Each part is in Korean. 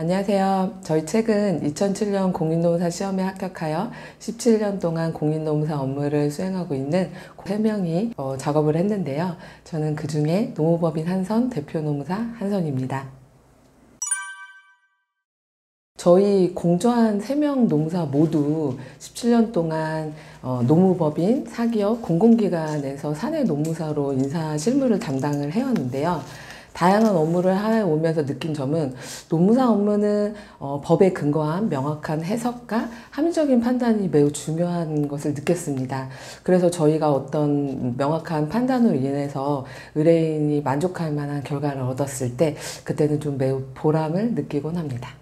안녕하세요. 저희 책은 2007년 공인노무사 시험에 합격하여 17년 동안 공인노무사 업무를 수행하고 있는 3명이 어, 작업을 했는데요. 저는 그 중에 노무법인 한선 대표 노무사 한선입니다. 저희 공조한 3명 노무사 모두 17년 동안 어, 노무법인, 사기업, 공공기관에서 사내 노무사로 인사 실무를 담당을 해왔는데요. 다양한 업무를 해오면서 느낀 점은 노무사 업무는 어, 법에 근거한 명확한 해석과 합리적인 판단이 매우 중요한 것을 느꼈습니다. 그래서 저희가 어떤 명확한 판단으로 인해서 의뢰인이 만족할 만한 결과를 얻었을 때 그때는 좀 매우 보람을 느끼곤 합니다.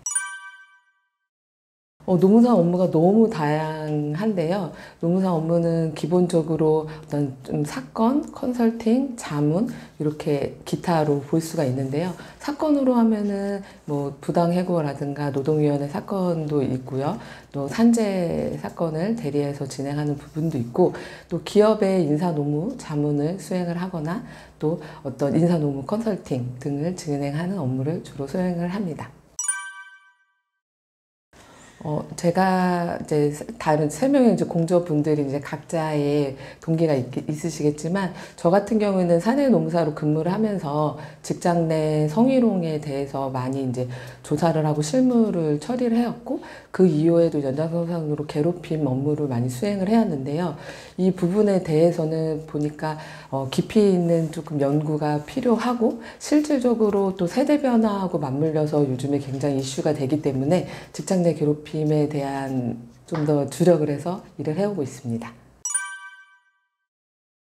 어, 노무사 업무가 너무 다양한데요. 노무사 업무는 기본적으로 어떤 좀 사건, 컨설팅, 자문 이렇게 기타로 볼 수가 있는데요. 사건으로 하면은 뭐 부당 해고라든가 노동위원회 사건도 있고요. 또 산재 사건을 대리해서 진행하는 부분도 있고 또 기업의 인사 노무 자문을 수행을 하거나 또 어떤 인사 노무 컨설팅 등을 진행하는 업무를 주로 수행을 합니다. 어, 제가 이제 다른 세 명의 이제 공조분들이 이제 각자의 동기가 있, 있으시겠지만 저 같은 경우에는 사내 노무사로 근무를 하면서 직장 내 성희롱에 대해서 많이 이제 조사를 하고 실무를 처리를 해왔고 그 이후에도 연장선상으로 괴롭힘 업무를 많이 수행을 해왔는데요. 이 부분에 대해서는 보니까 어, 깊이 있는 조금 연구가 필요하고 실질적으로 또 세대 변화하고 맞물려서 요즘에 굉장히 이슈가 되기 때문에 직장 내 괴롭힘 괴임에 대한 좀 더 주력을 해서 일을 해오고 있습니다.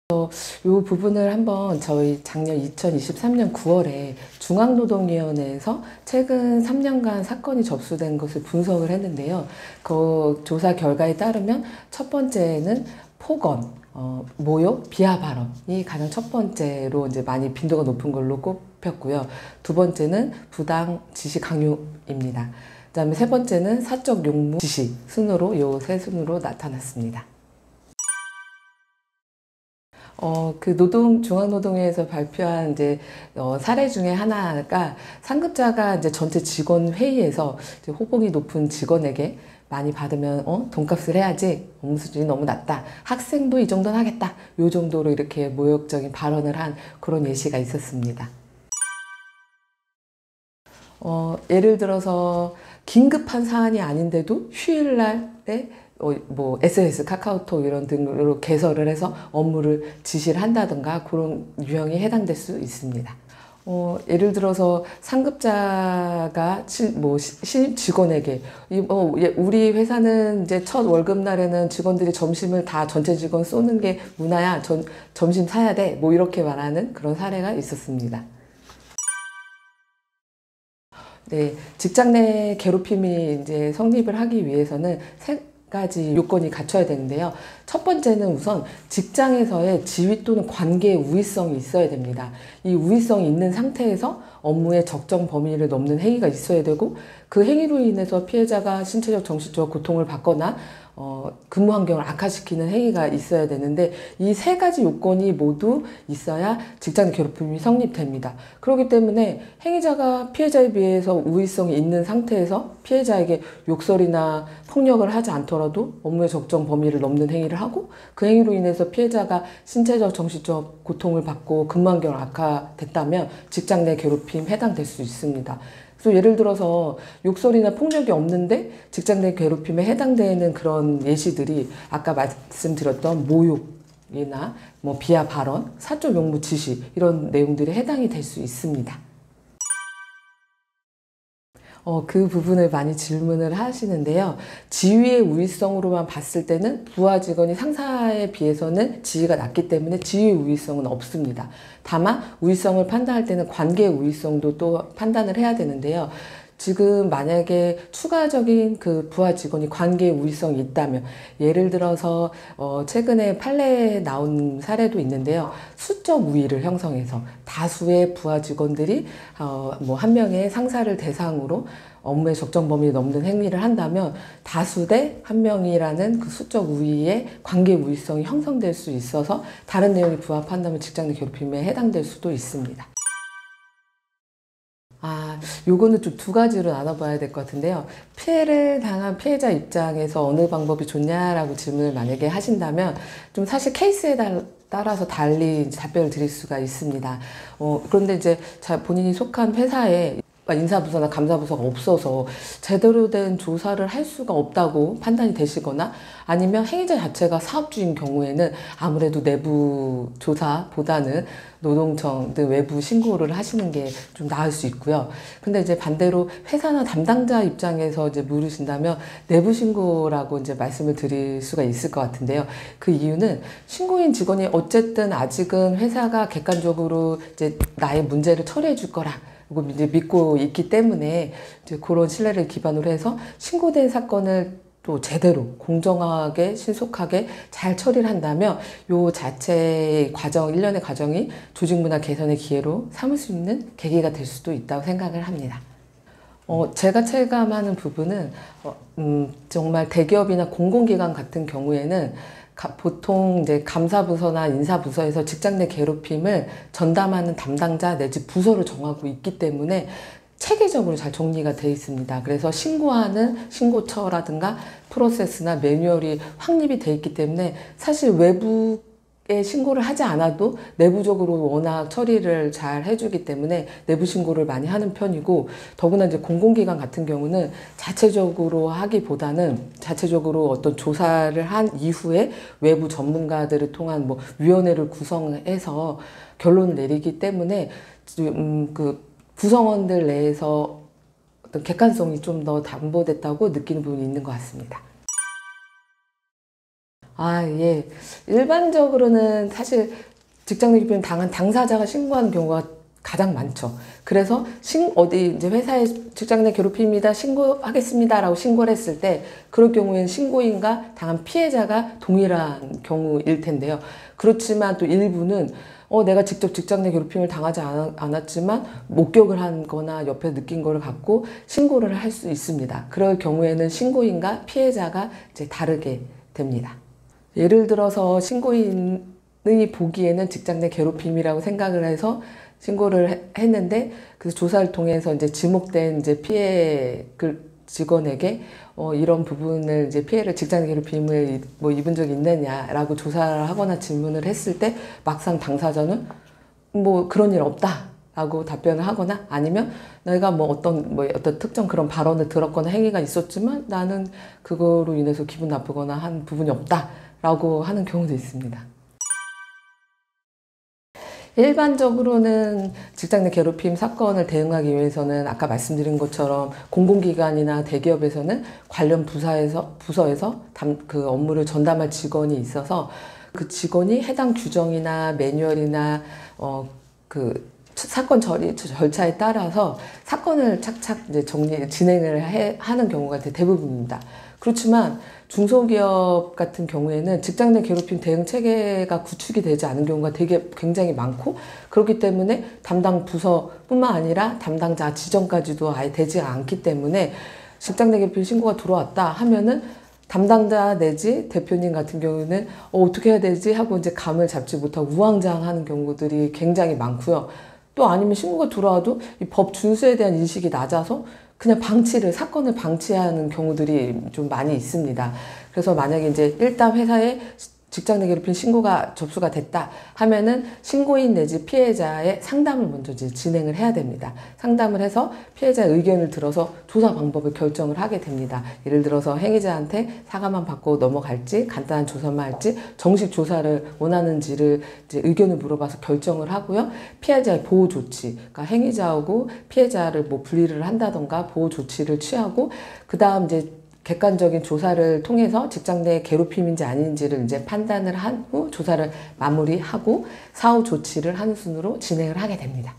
이 부분을 한번 저희 작년 2023년 9월에 중앙노동위원회에서 최근 3년간 사건이 접수된 것을 분석을 했는데요. 그 조사 결과에 따르면 첫 번째는 폭언, 어, 모욕, 비하 발언이 가장 첫 번째로 이제 많이 빈도가 높은 걸로 꼽혔고요. 두 번째는 부당 지시 강요입니다. 그다음에 세 번째는 사적 용무 지시 순으로 요 세 순으로 나타났습니다. 어, 그 노동, 중앙노동위에서 발표한 이제, 어, 사례 중에 하나가 상급자가 이제 전체 직원 회의에서 이제 호봉이 높은 직원에게 많이 받으면, 어, 돈값을 해야지. 업무 수준이 너무 낮다. 학생도 이 정도는 하겠다. 요 정도로 이렇게 모욕적인 발언을 한 그런 예시가 있었습니다. 어, 예를 들어서 긴급한 사안이 아닌데도 휴일날에 어, 뭐 SNS, 카카오톡 이런 등으로 개설을 해서 업무를 지시를 한다든가 그런 유형이 해당될 수 있습니다. 어, 예를 들어서 상급자가 치, 뭐 신입 직원에게 이, 어, 우리 회사는 이제 첫 월급 날에는 직원들이 점심을 다 전체 직원 쏘는 게 문화야. 전, 점심 사야 돼. 뭐 이렇게 말하는 그런 사례가 있었습니다. 네, 직장 내 괴롭힘이 이제 성립을 하기 위해서는 세 가지 요건이 갖춰야 되는데요. 첫 번째는 우선 직장에서의 지위 또는 관계의 우위성이 있어야 됩니다. 이 우위성이 있는 상태에서 업무의 적정 범위를 넘는 행위가 있어야 되고 그 행위로 인해서 피해자가 신체적 정신적 고통을 받거나 어, 근무 환경을 악화시키는 행위가 있어야 되는데 이 세 가지 요건이 모두 있어야 직장 괴롭힘이 성립됩니다. 그렇기 때문에 행위자가 피해자에 비해서 우위성이 있는 상태에서 피해자에게 욕설이나 폭력을 하지 않더라도 업무의 적정 범위를 넘는 행위를 하고 그 행위로 인해서 피해자가 신체적 정신적 고통을 받고 근무 환경을 악화됐다면 직장 내 괴롭힘 해당될 수 있습니다. 그래서 예를 들어서 욕설이나 폭력이 없는데 직장 내 괴롭힘에 해당되는 그런 예시들이 아까 말씀드렸던 모욕 이나 뭐 비하 발언, 사적 용무 지시 이런 내용들이 해당이 될 수 있습니다. 어, 그 부분을 많이 질문을 하시는데요. 지위의 우위성으로만 봤을 때는 부하 직원이 상사에 비해서는 지위가 낮기 때문에 지위의 우위성은 없습니다. 다만 우위성을 판단할 때는 관계의 우위성도 또 판단을 해야 되는데요. 지금 만약에 추가적인 그 부하 직원이 관계의 우위성이 있다면 예를 들어서 어 최근에 판례에 나온 사례도 있는데요. 수적 우위를 형성해서 다수의 부하 직원들이 어뭐 한 명의 상사를 대상으로 업무의 적정 범위 넘는 행위를 한다면 다수 대 한 명이라는 그 수적 우위의 관계 우위성이 형성될 수 있어서 다른 내용이 부합한다면 직장 내 괴롭힘에 해당될 수도 있습니다. 아, 요거는 좀 두 가지로 나눠봐야 될 것 같은데요. 피해를 당한 피해자 입장에서 어느 방법이 좋냐라고 질문을 만약에 하신다면 좀 사실 케이스에 따라 따라서 달리 답변을 드릴 수가 있습니다. 어, 그런데 이제 자, 본인이 속한 회사에 인사부서나 감사부서가 없어서 제대로 된 조사를 할 수가 없다고 판단이 되시거나 아니면 행위자 자체가 사업주인 경우에는 아무래도 내부 조사보다는 노동청 등 외부 신고를 하시는 게 좀 나을 수 있고요. 근데 이제 반대로 회사나 담당자 입장에서 이제 물으신다면 내부 신고라고 이제 말씀을 드릴 수가 있을 것 같은데요. 그 이유는 신고인 직원이 어쨌든 아직은 회사가 객관적으로 이제 나의 문제를 처리해 줄 거라. 고 이제 믿고 있기 때문에 이제 그런 신뢰를 기반으로 해서 신고된 사건을 또 제대로 공정하게 신속하게 잘 처리를 한다면 요 자체의 과정 일련의 과정이 조직 문화 개선의 기회로 삼을 수 있는 계기가 될 수도 있다고 생각을 합니다. 어, 제가 체감하는 부분은 어, 음, 정말 대기업이나 공공기관 같은 경우에는 가, 보통 이제 감사부서나 인사부서에서 직장 내 괴롭힘을 전담하는 담당자 내지 부서를 정하고 있기 때문에 체계적으로 잘 정리가 돼 있습니다. 그래서 신고하는 신고처라든가 프로세스나 매뉴얼이 확립이 돼 있기 때문에 사실 외부 에 신고를 하지 않아도 내부적으로 워낙 처리를 잘 해주기 때문에 내부 신고를 많이 하는 편이고 더구나 이제 공공기관 같은 경우는 자체적으로 하기보다는 자체적으로 어떤 조사를 한 이후에 외부 전문가들을 통한 뭐 위원회를 구성해서 결론을 내리기 때문에 음, 그 구성원들 내에서 어떤 객관성이 좀 더 담보됐다고 느끼는 부분이 있는 것 같습니다. 아, 예. 일반적으로는 사실 직장 내기비는 당한 당사자가 신고하는 경우가 가장 많죠. 그래서 신, 어디 이제 회사에 직장 내 괴롭힘이다 신고하겠습니다라고 신고를 했을 때 그럴 경우에는 신고인과 당한 피해자가 동일한 경우일 텐데요. 그렇지만 또 일부는 어, 내가 직접 직장 내 괴롭힘을 당하지 않았지만 목격을 한 거나 옆에 느낀 거를 갖고 신고를 할 수 있습니다. 그럴 경우에는 신고인과 피해자가 이제 다르게 됩니다. 예를 들어서 신고인이 보기에는 직장 내 괴롭힘이라고 생각을 해서 신고를 했는데 그 조사를 통해서 이제 지목된 이제 피해 그 직원에게 어, 이런 부분을 이제 피해를 직장 괴롭힘을 뭐 입은 적이 있느냐라고 조사를 하거나 질문을 했을 때 막상 당사자는 뭐 그런 일 없다. 라고 답변을 하거나 아니면 내가 뭐 어떤 뭐 어떤 특정 그런 발언을 들었거나 행위가 있었지만 나는 그거로 인해서 기분 나쁘거나 한 부분이 없다라고 하는 경우도 있습니다. 일반적으로는 직장 내 괴롭힘 사건을 대응하기 위해서는 아까 말씀드린 것처럼 공공기관이나 대기업에서는 관련 부서에서 부서에서 담, 그 업무를 전담할 직원이 있어서 그 직원이 해당 규정이나 매뉴얼이나 어그 사건 처리 절차에 따라서 사건을 착착 이제 정리 진행을 해, 하는 경우가 대부분입니다. 그렇지만 중소기업 같은 경우에는 직장 내 괴롭힘 대응 체계가 구축이 되지 않은 경우가 되게 굉장히 많고 그렇기 때문에 담당 부서뿐만 아니라 담당자 지정까지도 아예 되지 않기 때문에 직장 내 괴롭힘 신고가 들어왔다 하면은 담당자 내지 대표님 같은 경우는 어, 어떻게 해야 되지 하고 이제 감을 잡지 못하고 우왕좌왕하는 경우들이 굉장히 많고요. 또 아니면 신고가 들어와도 이법 준수에 대한 인식이 낮아서 그냥 방치를 사건을 방치하는 경우들이 좀 많이 있습니다. 그래서 만약에 이제 일단 회사에 직장 내 괴롭힘 신고가 접수가 됐다 하면은 신고인 내지 피해자의 상담을 먼저 이제 진행을 해야 됩니다. 상담을 해서 피해자의 의견을 들어서 조사 방법을 결정을 하게 됩니다. 예를 들어서 행위자한테 사과만 받고 넘어갈지 간단한 조사만 할지 정식 조사를 원하는지를 이제 의견을 물어봐서 결정을 하고요. 피해자의 보호 조치, 그러니까 행위자하고 피해자를 뭐 분리를 한다던가 보호 조치를 취하고 그 다음 이제 객관적인 조사를 통해서 직장 내 괴롭힘인지 아닌지를 이제 판단을 한 후 조사를 마무리하고 사후 조치를 한 순으로 진행을 하게 됩니다.